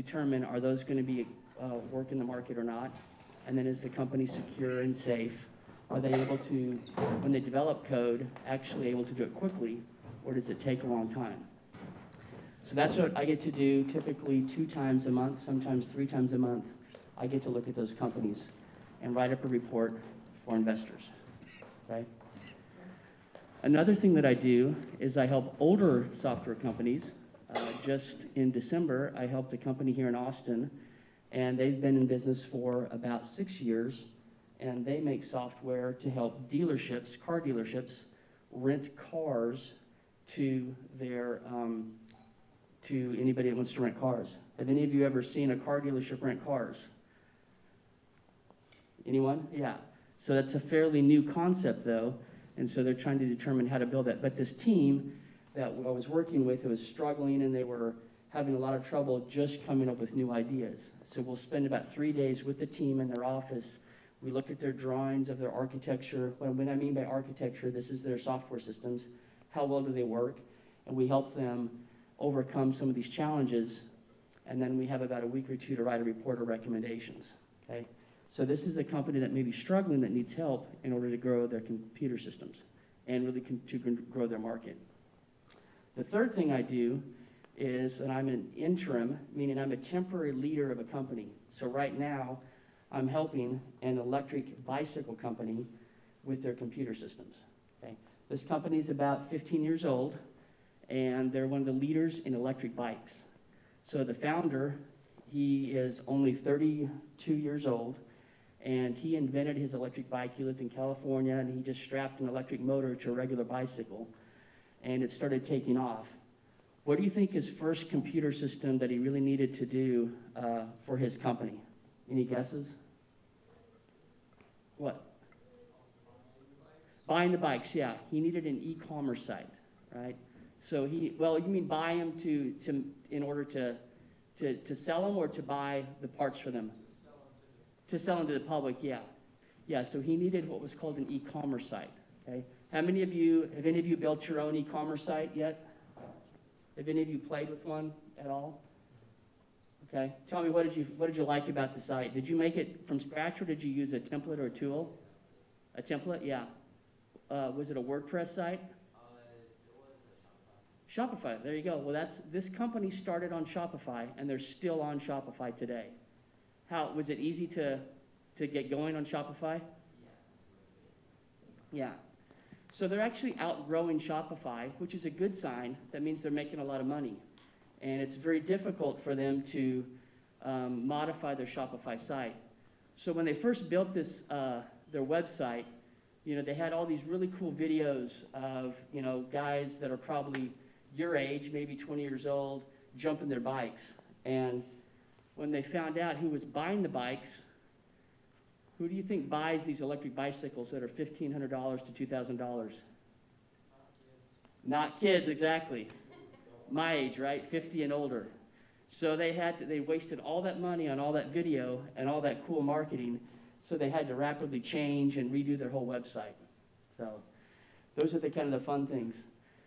determine are those going to be uh, work in the market or not? And then is the company secure and safe? Are they able to, when they develop code, actually able to do it quickly, or does it take a long time? So that's what I get to do typically two times a month, sometimes three times a month. I get to look at those companies and write up a report for investors. Okay? Another thing that I do is I help older software companies. Just in December, I helped a company here in Austin, and they've been in business for about six years, and they make software to help dealerships, car dealerships, rent cars to their um, to anybody that wants to rent cars. Have any of you ever seen a car dealership rent cars? Anyone? Yeah. So that's a fairly new concept, though, and so they're trying to determine how to build that. But this team that I was working with who was struggling, and they were having a lot of trouble just coming up with new ideas. So we'll spend about three days with the team in their office. We look at their drawings of their architecture. When I mean by architecture, this is their software systems. How well do they work? And we help them overcome some of these challenges. And then we have about a week or two to write a report of recommendations. Okay? So this is a company that may be struggling that needs help in order to grow their computer systems and really to grow their market. The third thing I do is, and I'm an interim, meaning I'm a temporary leader of a company. So right now, I'm helping an electric bicycle company with their computer systems. Okay? This company is about 15 years old, and they're one of the leaders in electric bikes. So the founder, he is only 32 years old, and he invented his electric bike. He lived in California, and he just strapped an electric motor to a regular bicycle, and it started taking off. What do you think his first computer system that he really needed to do uh, for his company? Any guesses? What? Buying the bikes, yeah. He needed an e-commerce site, right? So he, well, you mean buy them to, to in order to, to, to sell them or to buy the parts for them? To sell them to the public, yeah. Yeah, so he needed what was called an e-commerce site, okay? How many of you, have any of you built your own e-commerce site yet? Have any of you played with one at all? Okay, tell me what did you what did you like about the site? Did you make it from scratch or did you use a template or a tool? A template, yeah. Uh, was it a WordPress site? Shopify, there you go. Well, that's this company started on Shopify, and they're still on Shopify today. How was it easy to to get going on Shopify? Yeah. So they're actually outgrowing Shopify, which is a good sign. That means they're making a lot of money, and it's very difficult for them to um, modify their Shopify site. So when they first built this uh, their website, you know, they had all these really cool videos of, you know, guys that are probably your age, maybe 20 years old, jumping their bikes. And when they found out who was buying the bikes, who do you think buys these electric bicycles that are $1,500 to $2,000? Not kids, exactly. My age, right? 50 and older. So they had to, they wasted all that money on all that video and all that cool marketing, so they had to rapidly change and redo their whole website. So those are the kind of the fun things.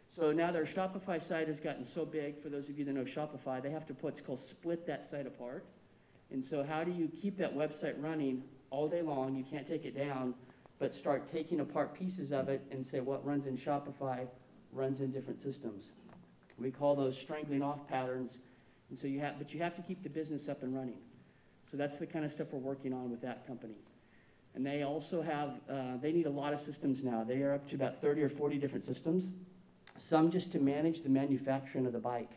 So now their Shopify site has gotten so big, for those of you that know Shopify, they have to put what's called split that site apart. And so how do you keep that website running all day long? You can't take it down, but start taking apart pieces of it and say what runs in Shopify runs in different systems. We call those strangling off patterns. And so you have, but you have to keep the business up and running. So that's the kind of stuff we're working on with that company. And they also have, uh, they need a lot of systems now. They are up to about 30 or 40 different systems some just to manage the manufacturing of the bike.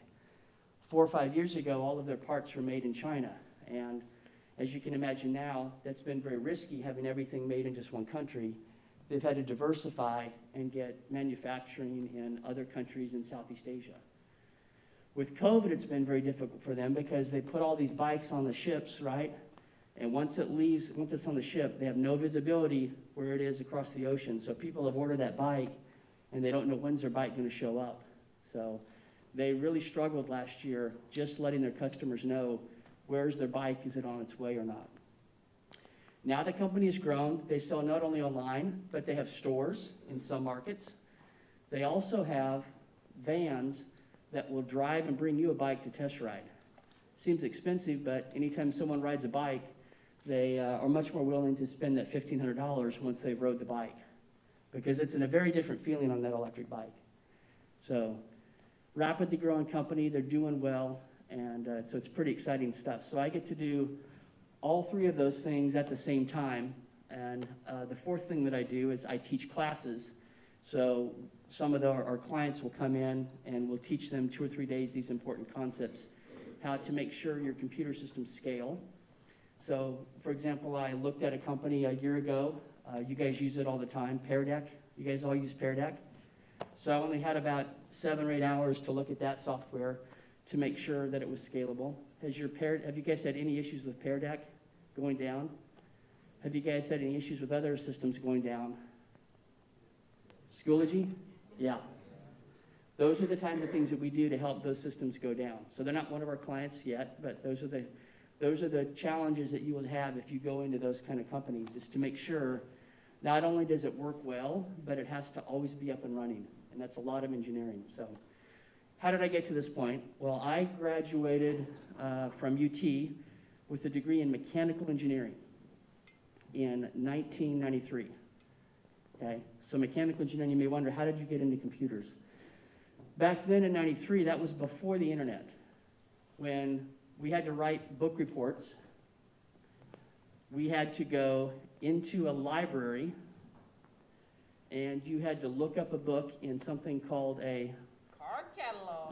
Four or five years ago, all of their parts were made in China. And as you can imagine now, that's been very risky having everything made in just one country. They've had to diversify and get manufacturing in other countries in Southeast Asia. With COVID, it's been very difficult for them because they put all these bikes on the ships, right? And once it leaves, once it's on the ship, they have no visibility where it is across the ocean. So people have ordered that bike and they don't know when's their bike going to show up. So they really struggled last year just letting their customers know where's their bike, is it on its way or not. Now the company has grown. They sell not only online, but they have stores in some markets. They also have vans that will drive and bring you a bike to test ride. seems expensive, but anytime someone rides a bike, they uh, are much more willing to spend that $1,500 once they've rode the bike because it's in a very different feeling on that electric bike. So, rapidly growing company, they're doing well, and uh, so it's pretty exciting stuff. So, I get to do all three of those things at the same time. And uh, the fourth thing that I do is I teach classes. So, some of the, our clients will come in and we'll teach them two or three days these important concepts how to make sure your computer systems scale. So, for example, I looked at a company a year ago. Uh, you guys use it all the time, Pear Deck. You guys all use Pear Deck? So I only had about seven or eight hours to look at that software to make sure that it was scalable. Has your Pear, have you guys had any issues with Pear Deck going down? Have you guys had any issues with other systems going down? Schoology? Yeah. Those are the kinds of things that we do to help those systems go down. So they're not one of our clients yet, but those are the those are the challenges that you would have if you go into those kind of companies is to make sure not only does it work well, but it has to always be up and running. And that's a lot of engineering. So how did I get to this point? Well, I graduated uh, from UT with a degree in mechanical engineering in 1993. Okay, so mechanical engineering, you may wonder, how did you get into computers? Back then in 93, that was before the internet, when we had to write book reports. We had to go into a library and you had to look up a book in something called a.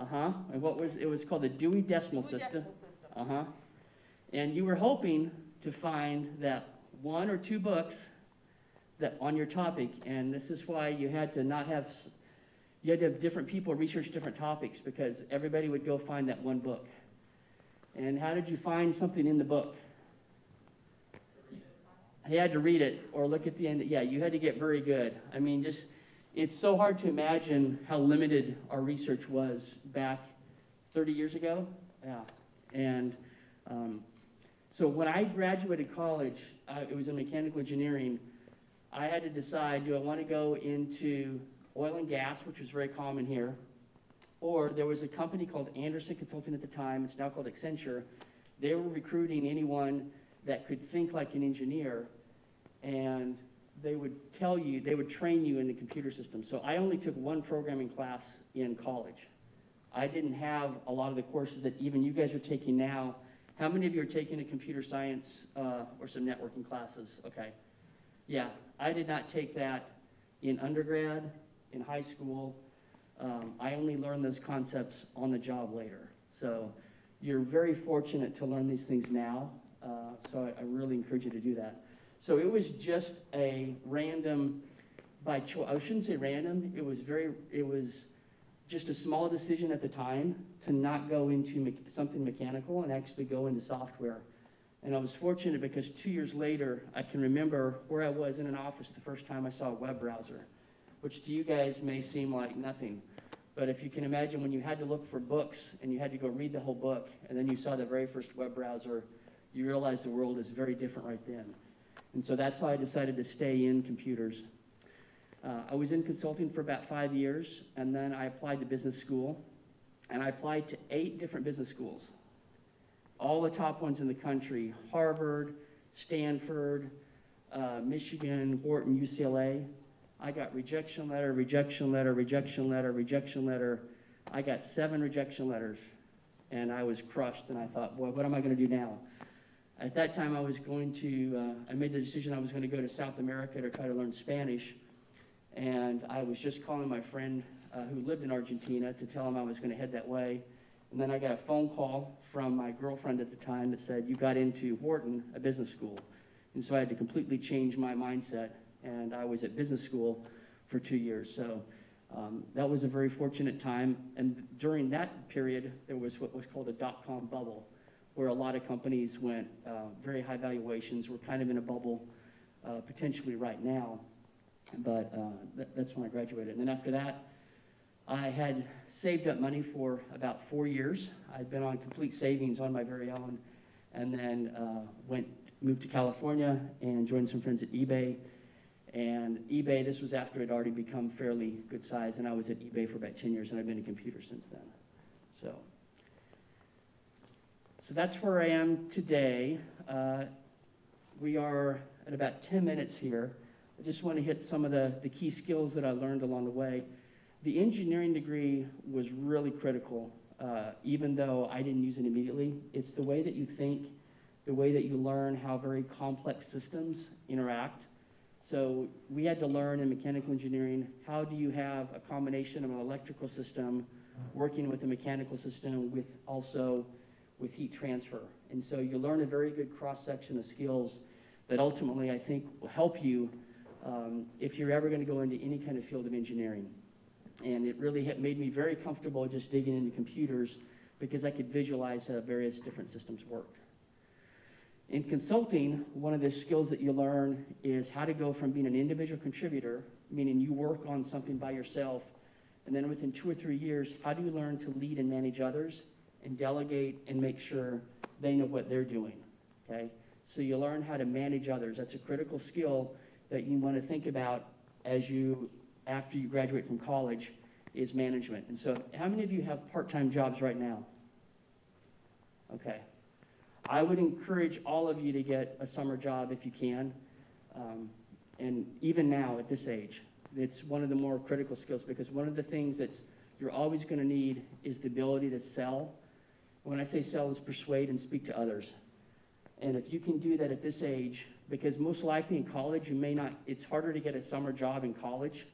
uh-huh. And what was it was called the Dewey Decimal Dewey System Decimal System. uh-huh. And you were hoping to find that one or two books that on your topic and this is why you had to not have you had to have different people research different topics because everybody would go find that one book. And how did you find something in the book? You had to read it or look at the end. Yeah you had to get very good. I mean just it's so hard to imagine how limited our research was back 30 years ago yeah and um, so when I graduated college, uh, it was in mechanical engineering. I had to decide: do I want to go into oil and gas, which was very common here, or there was a company called Andersen Consulting at the time. It's now called Accenture. They were recruiting anyone that could think like an engineer, and they would tell you, they would train you in the computer system. So I only took one programming class in college. I didn't have a lot of the courses that even you guys are taking now. How many of you are taking a computer science uh, or some networking classes? Okay. Yeah, I did not take that in undergrad, in high school. Um, I only learned those concepts on the job later. So you're very fortunate to learn these things now. Uh, so I, I really encourage you to do that. So it was just a random, by choice. I shouldn't say random. It was very. It was just a small decision at the time to not go into me- something mechanical and actually go into software. And I was fortunate because two years later, I can remember where I was in an office the first time I saw a web browser, which to you guys may seem like nothing. But if you can imagine when you had to look for books and you had to go read the whole book, and then you saw the very first web browser, you realize the world is very different right then. And so that's how I decided to stay in computers. Uh, I was in consulting for about five years, and then I applied to business school, and I applied to eight different business schools, all the top ones in the country: Harvard, Stanford, uh, Michigan, Wharton, UCLA. I got rejection letter, rejection letter, rejection letter, rejection letter. I got seven rejection letters, and I was crushed. And I thought, boy, what am I going to do now? At that time, I was going to. Uh, I made the decision I was going to go to South America to try to learn Spanish. And I was just calling my friend uh, who lived in Argentina to tell him I was going to head that way. And then I got a phone call from my girlfriend at the time that said, You got into Wharton, a business school. And so I had to completely change my mindset. And I was at business school for two years. So um, that was a very fortunate time. And during that period, there was what was called a dot com bubble, where a lot of companies went uh, very high valuations. We're kind of in a bubble uh, potentially right now but uh, that, that's when I graduated. And then after that, I had saved up money for about four years. I'd been on complete savings on my very own, and then uh, went moved to California and joined some friends at eBay. And eBay, this was after it had already become fairly good size, and I was at eBay for about 10 years, and I've been in computers since then. So, So that's where I am today. Uh, we are at about 10 minutes here. I just want to hit some of the, the key skills that I learned along the way. The engineering degree was really critical, uh, even though I didn't use it immediately. It's the way that you think, the way that you learn how very complex systems interact. So we had to learn in mechanical engineering, how do you have a combination of an electrical system working with a mechanical system with also with heat transfer. And so you learn a very good cross-section of skills that ultimately I think will help you um, if you're ever going to go into any kind of field of engineering. And it really made me very comfortable just digging into computers because I could visualize how various different systems worked. In consulting, one of the skills that you learn is how to go from being an individual contributor, meaning you work on something by yourself, and then within two or three years, how do you learn to lead and manage others and delegate and make sure they know what they're doing, okay? So you learn how to manage others. That's a critical skill that you want to think about as you, after you graduate from college, is management. And so how many of you have part-time jobs right now? Okay. I would encourage all of you to get a summer job if you can. Um, and even now at this age, it's one of the more critical skills because one of the things that you're always going to need is the ability to sell. When I say sell, is persuade and speak to others. And if you can do that at this age, because most likely in college, you may not, it's harder to get a summer job in college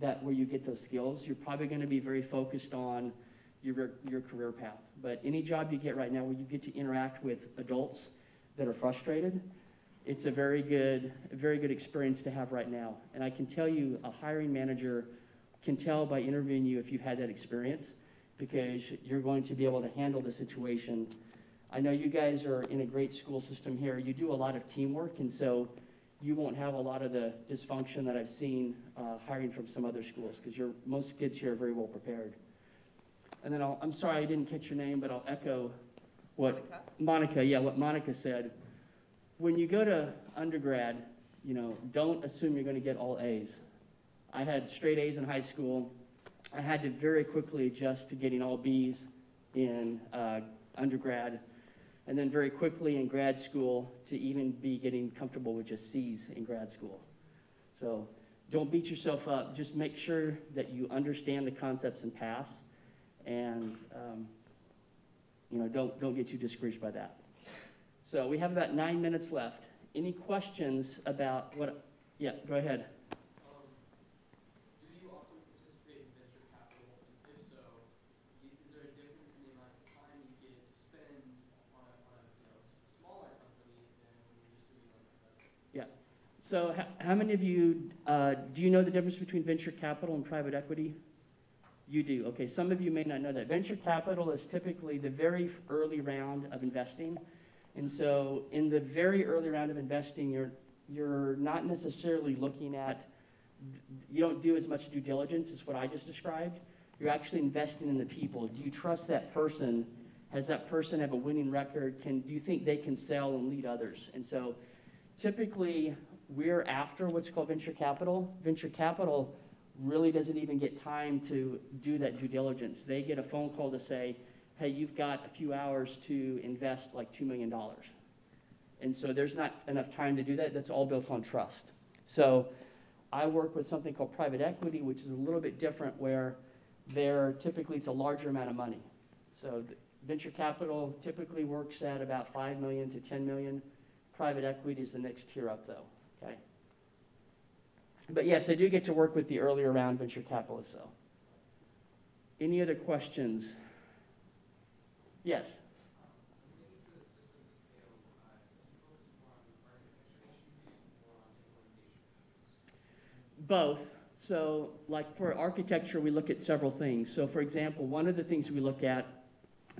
that where you get those skills. You're probably going to be very focused on your, your career path. But any job you get right now where you get to interact with adults that are frustrated, it's a very good, a very good experience to have right now. And I can tell you, a hiring manager can tell by interviewing you if you've had that experience because you're going to be able to handle the situation. I know you guys are in a great school system here. You do a lot of teamwork, and so you won't have a lot of the dysfunction that I've seen uh, hiring from some other schools because most kids here are very well prepared. And then I'll, I'm sorry I didn't catch your name, but I'll echo what Monica, Monica yeah, what Monica said when you go to undergrad, you know, don't assume you're going to get all A's. I had straight A's in high school. I had to very quickly adjust to getting all B's in uh, undergrad, and then very quickly in grad school to even be getting comfortable with just C's in grad school. So don't beat yourself up. Just make sure that you understand the concepts and pass, and um, you know, don't don't get too discouraged by that. So we have about nine minutes left. Any questions about what? Yeah, go ahead. Um, do you often participate in venture capital? If so, is there a difference in the amount of time you get to spend on a, on a you know, smaller company than when you're just doing like Yeah. So how many of you, uh, do you know the difference between venture capital and private equity? You do. Okay, some of you may not know that. Venture capital is typically the very early round of investing. And so in the very early round of investing, you're, you're not necessarily looking at, you don't do as much due diligence as what I just described. You're actually investing in the people. Do you trust that person? Has that person have a winning record? Can, do you think they can sell and lead others? And so typically we're after what's called venture capital. Venture capital really doesn't even get time to do that due diligence. They get a phone call to say, hey, you've got a few hours to invest like $2 million. And so there's not enough time to do that. That's all built on trust. So I work with something called private equity, which is a little bit different where there typically it's a larger amount of money. So venture capital typically works at about 5 million to 10 million. Private equity is the next tier up though, okay? But yes, I do get to work with the earlier round venture capitalists though. Any other questions? Yes. Both. So, like for architecture, we look at several things. So, for example, one of the things we look at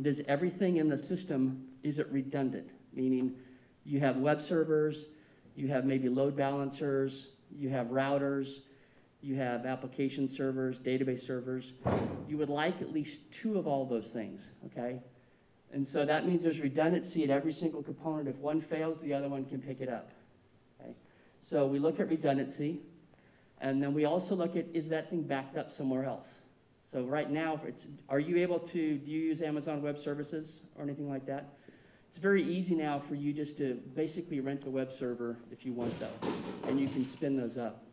does everything in the system is it redundant? Meaning, you have web servers, you have maybe load balancers, you have routers, you have application servers, database servers. You would like at least two of all those things, okay? And so that means there's redundancy at every single component. If one fails, the other one can pick it up. Okay? So we look at redundancy, and then we also look at is that thing backed up somewhere else? So right now, it's, are you able to, do you use Amazon Web Services or anything like that? It's very easy now for you just to basically rent a web server if you want though, and you can spin those up.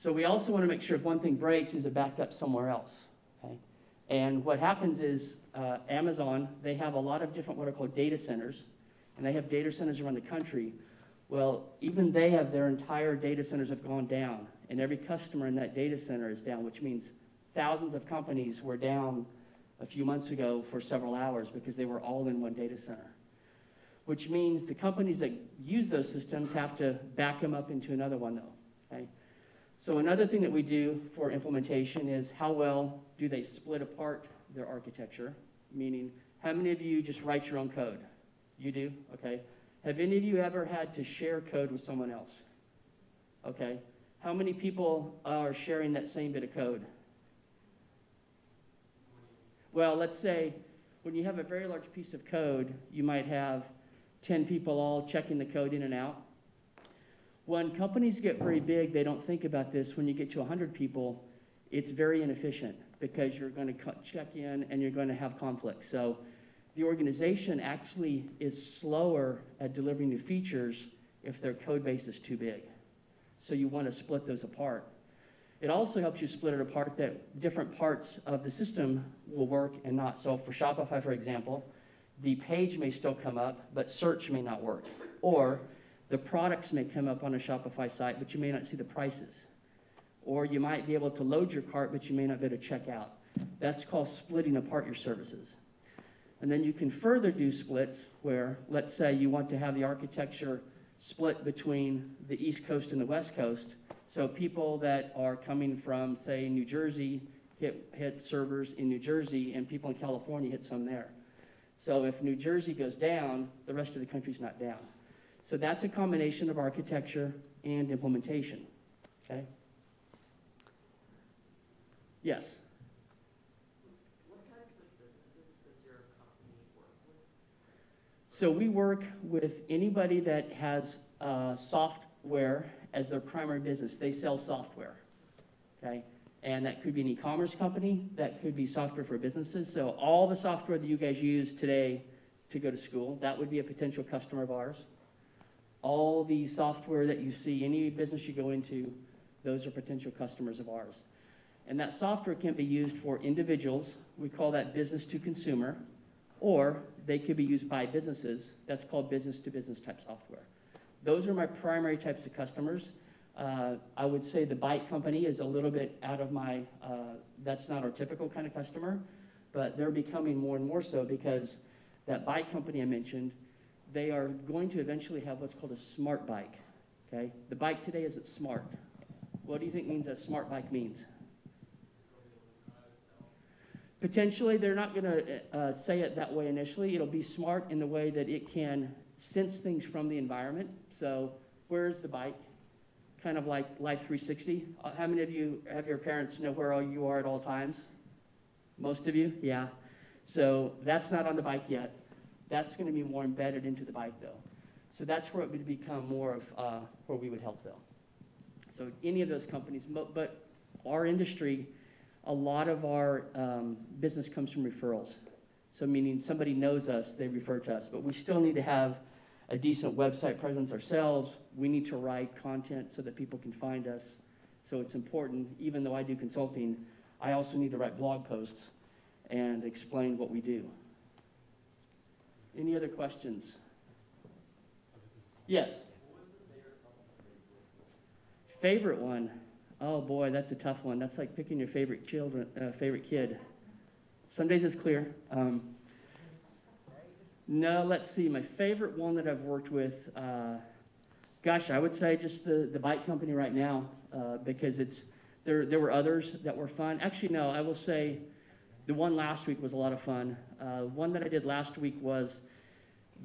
So we also want to make sure if one thing breaks, is it backed up somewhere else, okay? And what happens is uh, Amazon, they have a lot of different what are called data centers, and they have data centers around the country. Well, even they have their entire data centers have gone down, and every customer in that data center is down, which means thousands of companies were down a few months ago for several hours because they were all in one data center. Which means the companies that use those systems have to back them up into another one though, okay? So another thing that we do for implementation is how well do they split apart their architecture? Meaning, how many of you just write your own code? You do? Okay. Have any of you ever had to share code with someone else? Okay. How many people are sharing that same bit of code? Well, let's say when you have a very large piece of code, you might have 10 people all checking the code in and out. When companies get very big, they don't think about this. When you get to 100 people, it's very inefficient because you're going to check in and you're going to have conflict. So the organization actually is slower at delivering new features if their code base is too big. So you want to split those apart. It also helps you split it apart that different parts of the system will work and not. So for Shopify, for example, the page may still come up, but search may not work. Or the products may come up on a Shopify site, but you may not see the prices. Or you might be able to load your cart, but you may not be able to check out. That's called splitting apart your services. And then you can further do splits where, let's say you want to have the architecture split between the East Coast and the West Coast. So people that are coming from, say, New Jersey hit, hit servers in New Jersey, and people in California hit some there. So if New Jersey goes down, the rest of the country's not down. So that's a combination of architecture and implementation. Okay? Yes. So we work with anybody that has uh, software as their primary business. They sell software, okay? And that could be an e-commerce company. That could be software for businesses. So all the software that you guys use today to go to school, that would be a potential customer of ours. All the software that you see, any business you go into, those are potential customers of ours. And that software can be used for individuals. We call that business to consumer. Or they could be used by businesses. That's called business to business type software. Those are my primary types of customers. Uh, I would say the bike company is a little bit out of my, uh, that's not our typical kind of customer, but they're becoming more and more so because that bike company I mentioned, they are going to eventually have what's called a smart bike. Okay? The bike today isn't smart. What do you think means a smart bike means? Potentially, they're not going to uh, say it that way initially. It'll be smart in the way that it can sense things from the environment. So, where's the bike? Kind of like Life 360. Uh, how many of you have your parents know where all you are at all times? Most of you? Yeah. So, that's not on the bike yet. That's going to be more embedded into the bike, though. So, that's where it would become more of uh, where we would help, though. So, any of those companies, but our industry a lot of our um, business comes from referrals. So, meaning somebody knows us, they refer to us. But we still need to have a decent website presence ourselves. We need to write content so that people can find us. So, it's important, even though I do consulting, I also need to write blog posts and explain what we do. Any other questions? Yes? Favorite one? Oh boy, that's a tough one. That's like picking your favorite children, uh, favorite kid. Some days it's clear. Um, no, let's see. My favorite one that I've worked with, uh, gosh, I would say just the, the bike company right now uh, because it's there. There were others that were fun. Actually, no, I will say the one last week was a lot of fun. Uh, one that I did last week was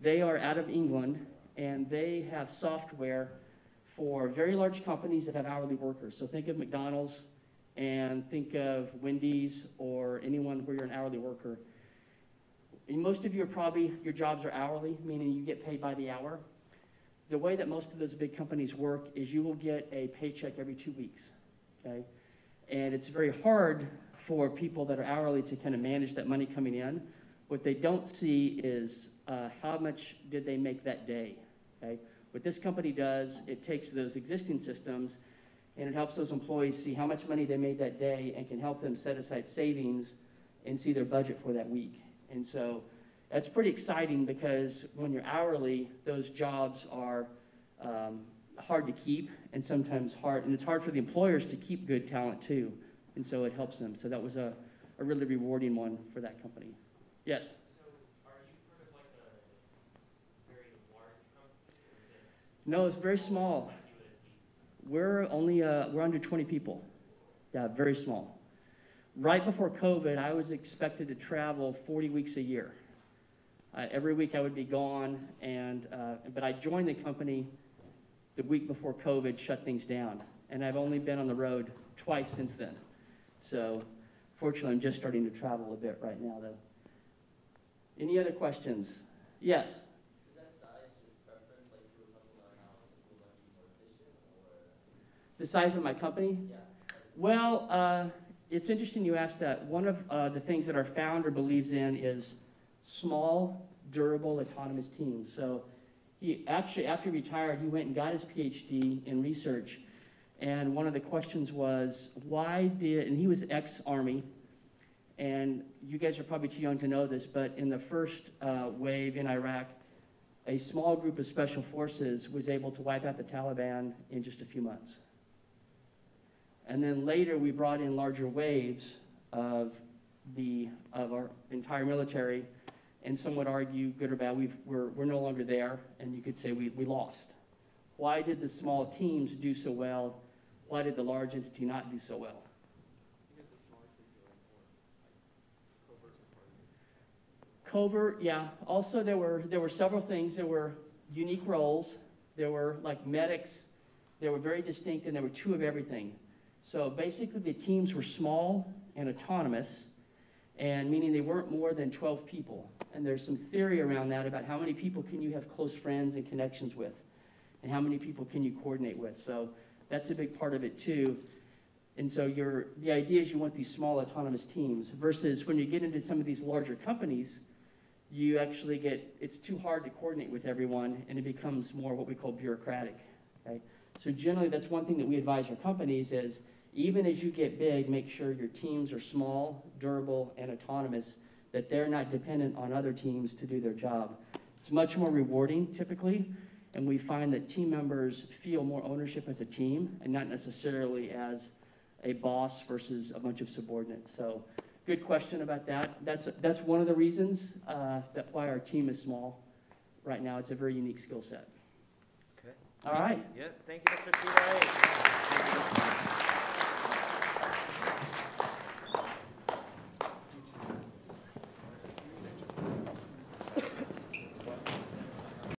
they are out of England and they have software for very large companies that have hourly workers. So think of McDonald's and think of Wendy's or anyone where you're an hourly worker. And most of you are probably, your jobs are hourly, meaning you get paid by the hour. The way that most of those big companies work is you will get a paycheck every two weeks, okay? And it's very hard for people that are hourly to kind of manage that money coming in. What they don't see is uh, how much did they make that day, okay? What this company does, it takes those existing systems and it helps those employees see how much money they made that day and can help them set aside savings and see their budget for that week. And so that's pretty exciting because when you're hourly, those jobs are um, hard to keep and sometimes hard, and it's hard for the employers to keep good talent too. And so it helps them. So that was a, a really rewarding one for that company. Yes? No, it's very small. We're only, uh, we're under 20 people. Yeah, very small. Right before COVID, I was expected to travel 40 weeks a year. Uh, every week I would be gone, and, uh, but I joined the company the week before COVID shut things down. And I've only been on the road twice since then. So fortunately, I'm just starting to travel a bit right now, though. Any other questions? Yes? Is that size just preference, like you were talking about how the school might be more efficient, or, The size of my company? yeah? Well, uh, it's interesting you asked that. One of uh, the things that our founder believes in is small, durable, autonomous teams. So he actually, after he retired, he went and got his PhD in research. And one of the questions was, why did, and he was ex-Army, and you guys are probably too young to know this, but in the first uh, wave in Iraq, a small group of special forces was able to wipe out the Taliban in just a few months. And then later, we brought in larger waves of the, of our entire military, and some would argue, good or bad, we've, we're, we're no longer there, and you could say we, we lost. Why did the small teams do so well? Why did the large entity not do so well? Because the smaller kids are more, like, covert Covert, yeah. Also, there were, there were several things. There were unique roles. There were like medics. They were very distinct, and there were two of everything. So basically, the teams were small and autonomous, and meaning they weren't more than 12 people. And there's some theory around that about how many people can you have close friends and connections with, and how many people can you coordinate with. So that's a big part of it too. And so you're, the idea is you want these small autonomous teams versus when you get into some of these larger companies, you actually get, it's too hard to coordinate with everyone and it becomes more what we call bureaucratic, okay? So generally, that's one thing that we advise our companies is even as you get big, make sure your teams are small, durable, and autonomous, that they're not dependent on other teams to do their job. It's much more rewarding typically, and we find that team members feel more ownership as a team and not necessarily as a boss versus a bunch of subordinates. So good question about that. That's, that's one of the reasons uh, that why our team is small right now. It's a very unique skill set. Okay. All right. Yeah, thank you, Mr. Tudor.